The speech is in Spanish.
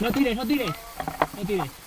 No tires, no tires. No tires.